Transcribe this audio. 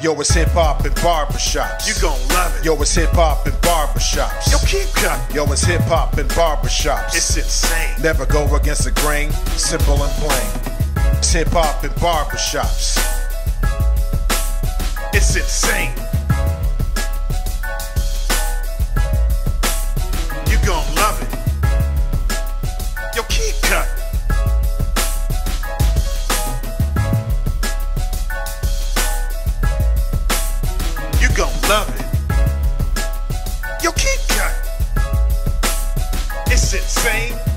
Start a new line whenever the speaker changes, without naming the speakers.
Yo, it's hip hop and barbershops.
You gon' love it.
Yo, it's hip hop and barbershops.
Yo, keep cutting.
Yo, it's hip hop and barbershops.
It's insane.
Never go against the grain, simple and plain. It's hip hop and barbershops.
It's insane. You gon' love it. Yo, keep cutting. It's insane.